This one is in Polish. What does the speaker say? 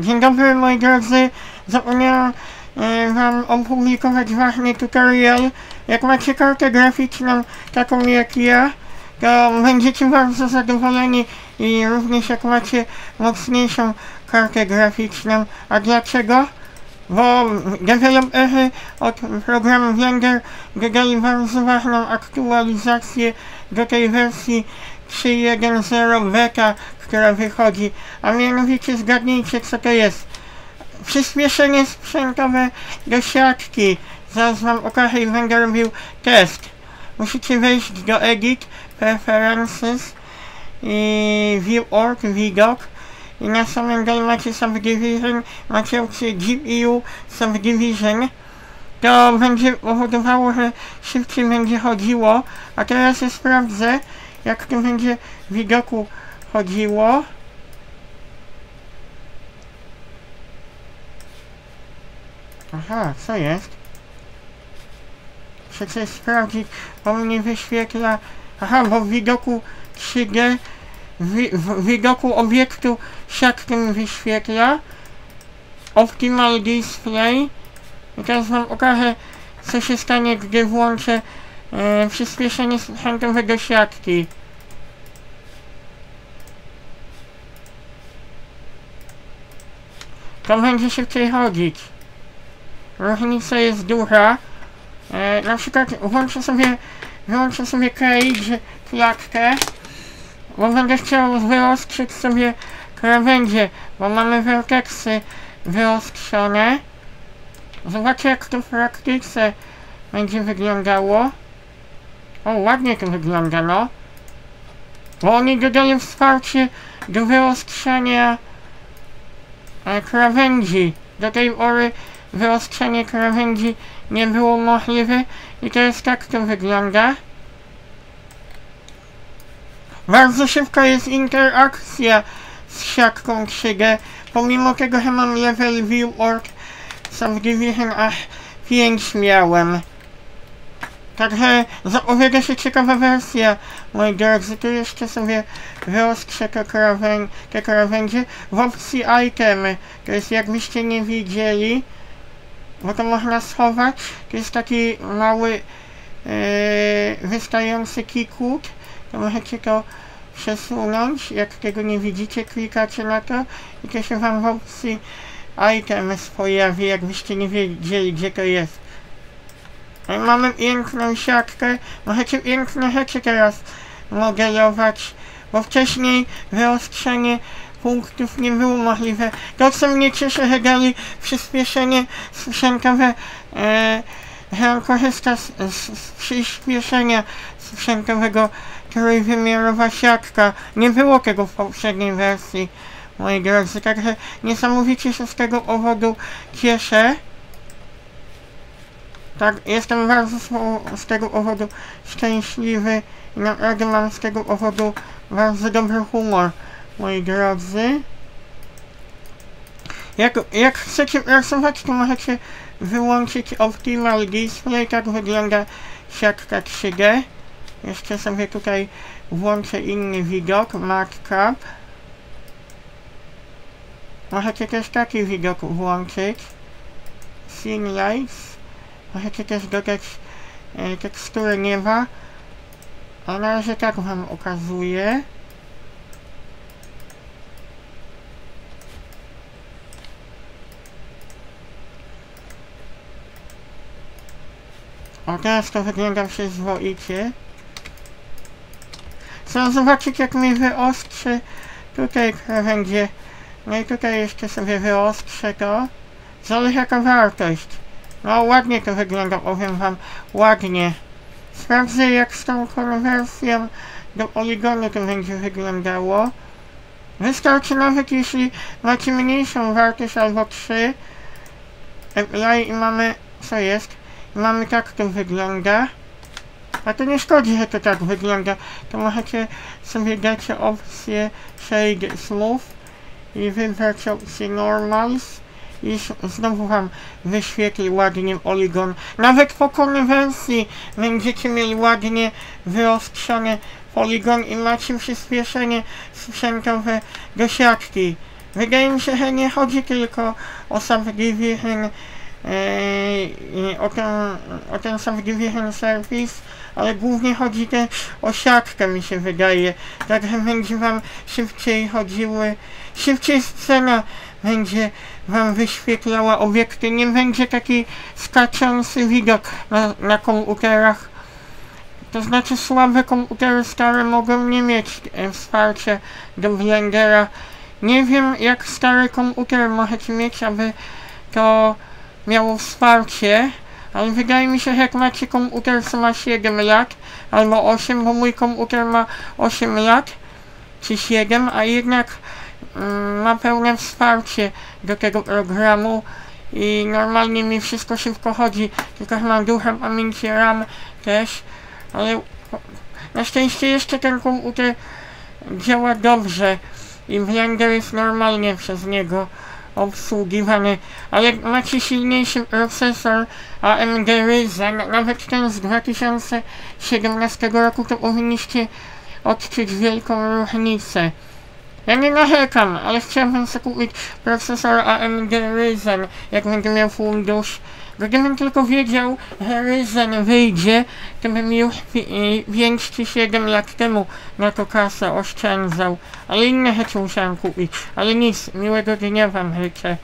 Dzień dobry moi drodzy, zapomniałem e, wam opublikować ważny tutorial. Jak macie kartę graficzną taką jak ja, to będziecie bardzo zadowoleni i również jak macie mocniejszą kartę graficzną. A dlaczego? Bo deweloperzy od programu Blender dodali bardzo ważną aktualizację do tej wersji 3.1.0 beta, która wychodzi, a mianowicie zgadnijcie co to jest. Przyspieszenie sprzętowe do siatki. Zaraz wam okażę będę robił test. Musicie wejść do Edit, Preferences i View Org, widok i na samym dole macie Subdivision, macie opcję GPU Subdivision. To będzie powodowało, że szybciej będzie chodziło, a teraz ja sprawdzę, jak to będzie w widoku chodziło. Aha, co jest? Chcę sprawdzić, bo mnie wyświetla... Aha, bo w widoku 3D, w, w widoku obiektu siatkę mi wyświetla. Optimal Display. I teraz wam okażę, co się stanie, gdy włączę e, przyspieszenie sprzętowe do siatki. To będzie szybciej chodzić. Różnica jest duża. E, na przykład włączę sobie, wyłączę sobie cage, klatkę, bo będę chciał wyostrzyć sobie krawędzie, bo mamy vertexy wyostrzone. Zobaczcie jak to w praktyce będzie wyglądało. O, ładnie to wygląda, no. Bo oni dodają wsparcie do wyostrzenia e, krawędzi. Do tej pory wyostrzenie krawędzi nie było możliwe i teraz tak to wygląda. Bardzo szybka jest interakcja z siatką 3D, pomimo tego, że mam level view org subdivision aż 5 miałem. Także zapowiada się ciekawa wersja, moi drodzy. Tu jeszcze sobie wyostrzę te, krawę te krawędzie w opcji item. To jest jakbyście nie widzieli, bo to można schować. To jest taki mały yy, wystający kikut. Możecie to przesunąć. Jak tego nie widzicie, klikacie na to i to się wam w opcji items pojawi, jakbyście nie wiedzieli gdzie to jest. Mamy piękną siatkę, możecie piękne rzeczy teraz modelować, bo wcześniej wyostrzenie punktów nie było możliwe. To co mnie cieszy, że dali przyspieszenie sprzętowe, e, że on korzysta z, z, z przyspieszenia sprzętowego trójwymiarowa siatka. Nie było tego w poprzedniej wersji, moi drodzy, także niesamowicie się z tego powodu cieszę. Tak, jestem bardzo z tego powodu szczęśliwy i naprawdę mam z tego powodu bardzo dobry humor, moi drodzy. Jak, jak chcecie pracować, to możecie wyłączyć Optimal Display, tak wygląda siatka 3D. Jeszcze sobie tutaj włączę inny widok, Markup. Możecie też taki widok włączyć. Scene Lights. Możecie też dodać e, teksturę nieba. A na razie tak wam okazuję. O, teraz to wygląda przyzwoicie. Chcę zobaczyć jak mi wyostrzy tutaj krawędzie. No i tutaj jeszcze sobie wyostrzę to. Zależy jaka wartość. No ładnie to wygląda, powiem wam, ładnie. Sprawdzę jak z tą konwersją do poligonu to będzie wyglądało. Wystarczy nawet jeśli macie mniejszą wartość albo 3. Apply i mamy, co jest? Mamy tak to wygląda. A to nie szkodzi, że to tak wygląda. To możecie sobie dać opcję Shade Smooth i wybrać opcję Normals i znowu wam wyświetli ładnie poligon. Nawet po konwersji będziecie mieli ładnie wyostrzony poligon i macie przyspieszenie sprzętowe do siatki. Wydaje mi się, że nie chodzi tylko o Subdivision, e, i o ten, o ten Subdivision Service, ale głównie chodzi też o siatkę mi się wydaje, także będzie wam szybciej chodziły, szybciej scena będzie wam wyświetlała obiekty, nie będzie taki skaczący widok na, na komputerach. To znaczy słabe komputery stare mogą nie mieć e, wsparcia do Blendera. Nie wiem jak stary komputer możecie mieć, aby to miało wsparcie, ale wydaje mi się, że jak macie komputer, co ma 7 lat, albo 8, bo mój komputer ma 8 lat, czy 7, a jednak mm, ma pełne wsparcie do tego programu i normalnie mi wszystko szybko chodzi, tylko że mam duże pamięci RAM też, ale na szczęście jeszcze ten komputer działa dobrze i Blender jest normalnie przez niego obsługiwany, ale jak macie silniejszy procesor AMD Ryzen, nawet ten z 2017 roku, to powinniście odczuć wielką różnicę. Ja nie narzekam, ale chciałbym sobie kupić procesor AMD Ryzen, jak będę miał fundusz. Gdybym tylko wiedział, że Ryzen wyjdzie, to bym już 5 czy 7 lat temu na to kasę oszczędzał. Ale inne rzeczy musiałem kupić. Ale nic, miłego dnia wam życzę.